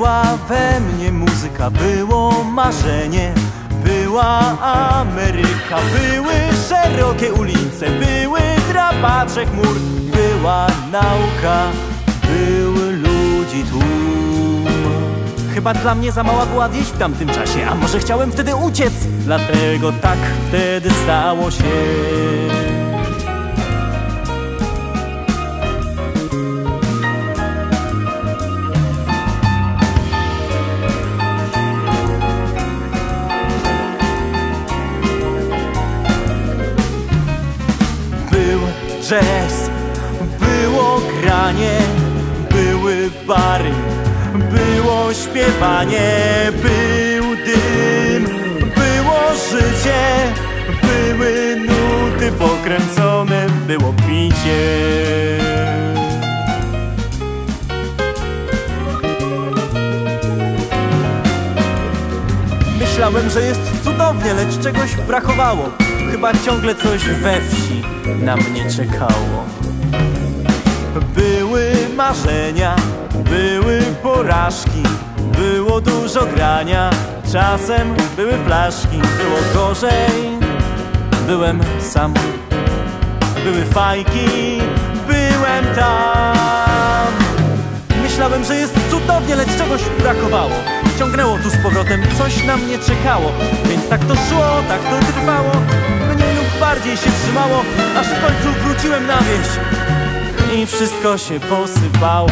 Była we mnie muzyka, było marzenie Była Ameryka, były szerokie ulice Były drapacze chmur, była nauka Były ludzi tłum Chyba dla mnie za mała była wieś w tamtym czasie A może chciałem wtedy uciec? Dlatego tak wtedy stało się Jazz, było granie, były bary, było śpiewanie, był dym, było życie, były nuty pokręcone, było picie. Myślałem, że jest cudownie, lecz czegoś brakowało. Chyba ciągle coś we wsi na mnie czekało. Były marzenia, były porażki, było dużo grania, czasem były flaszki, było gorzej. Byłem sam, były fajki, byłem tam. Myślałem, że jest cudownie, lecz czegoś brakowało. Ciągnęło tu z powrotem, coś na mnie czekało. Więc tak to szło, tak to trwało. Mniej lub bardziej się trzymało, aż w końcu wróciłem na wieś. I wszystko się posypało.